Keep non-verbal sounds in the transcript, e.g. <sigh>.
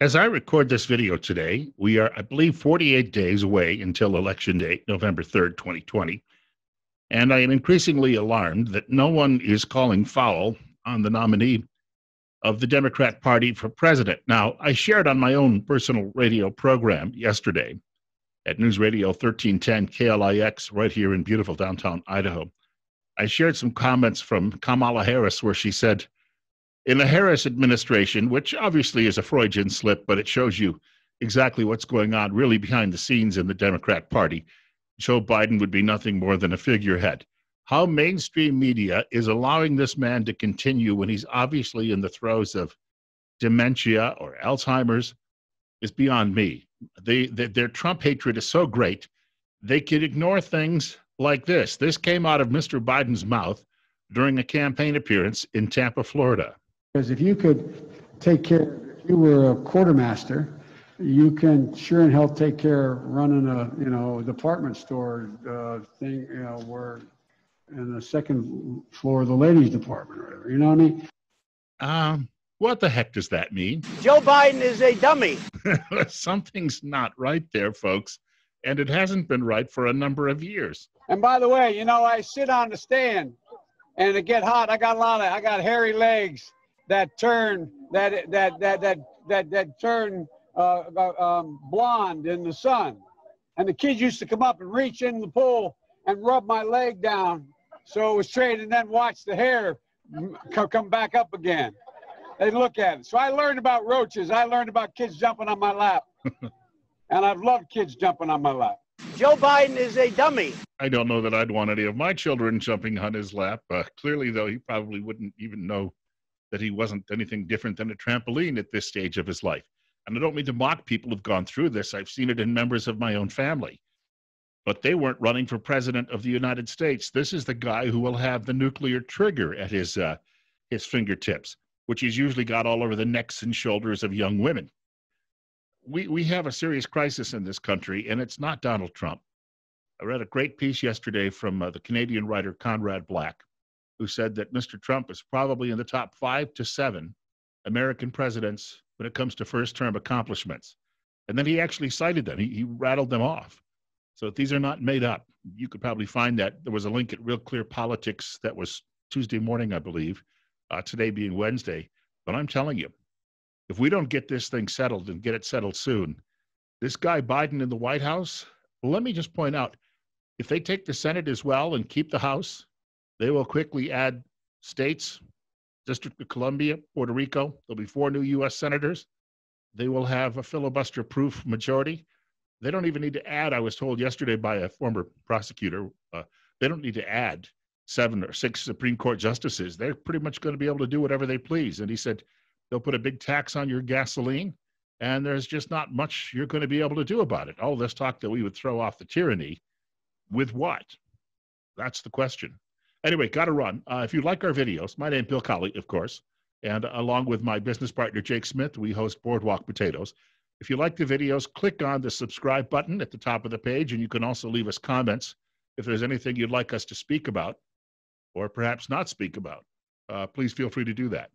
As I record this video today, we are, I believe, 48 days away until election day, November 3rd, 2020. And I am increasingly alarmed that no one is calling foul on the nominee of the Democrat Party for president. Now, I shared on my own personal radio program yesterday at News Radio 1310 KLIX, right here in beautiful downtown Idaho. I shared some comments from Kamala Harris where she said, in the Harris administration, which obviously is a Freudian slip, but it shows you exactly what's going on really behind the scenes in the Democrat Party, Joe Biden would be nothing more than a figurehead. How mainstream media is allowing this man to continue when he's obviously in the throes of dementia or Alzheimer's is beyond me. They, they, their Trump hatred is so great, they could ignore things like this. This came out of Mr. Biden's mouth during a campaign appearance in Tampa, Florida. Because if you could take care, if you were a quartermaster, you can sure and hell take care of running a, you know, department store uh, thing, you know, where in the second floor of the ladies department or whatever, you know what I mean? Um, what the heck does that mean? Joe Biden is a dummy. <laughs> Something's not right there, folks. And it hasn't been right for a number of years. And by the way, you know, I sit on the stand and it get hot. I got a lot of, I got hairy legs that turn that that that that that that turn uh, um, blonde in the sun. And the kids used to come up and reach in the pool and rub my leg down so it was straight, and then watch the hair come back up again. They look at it. So I learned about roaches. I learned about kids jumping on my lap, <laughs> and I've loved kids jumping on my lap. Joe Biden is a dummy. I don't know that I'd want any of my children jumping on his lap. Uh, clearly, though, he probably wouldn't even know that he wasn't anything different than a trampoline at this stage of his life. And I don't mean to mock people who've gone through this. I've seen it in members of my own family. But they weren't running for president of the United States. This is the guy who will have the nuclear trigger at his uh, his fingertips, which he's usually got all over the necks and shoulders of young women. We we have a serious crisis in this country, and it's not Donald Trump. I read a great piece yesterday from uh, the Canadian writer Conrad Black, who said that Mr. Trump is probably in the top five to seven American presidents when it comes to first term accomplishments. And then he actually cited them, he, he rattled them off. So these are not made up. You could probably find that. There was a link at Real Clear Politics that was Tuesday morning, I believe, uh, today being Wednesday. But I'm telling you, if we don't get this thing settled and get it settled soon, this guy Biden in the White House, let me just point out if they take the Senate as well and keep the House, they will quickly add states, District of Columbia, Puerto Rico. There'll be four new U.S. senators. They will have a filibuster proof majority. They don't even need to add, I was told yesterday by a former prosecutor, uh, they don't need to add seven or six Supreme Court justices. They're pretty much going to be able to do whatever they please. And he said, they'll put a big tax on your gasoline, and there's just not much you're going to be able to do about it. All this talk that we would throw off the tyranny with what? That's the question. Anyway, got to run. Uh, if you like our videos, my name Bill Colley, of course, and along with my business partner Jake Smith, we host Boardwalk Potatoes. If you like the videos, click on the subscribe button at the top of the page, and you can also leave us comments if there's anything you'd like us to speak about, or perhaps not speak about. Uh, please feel free to do that.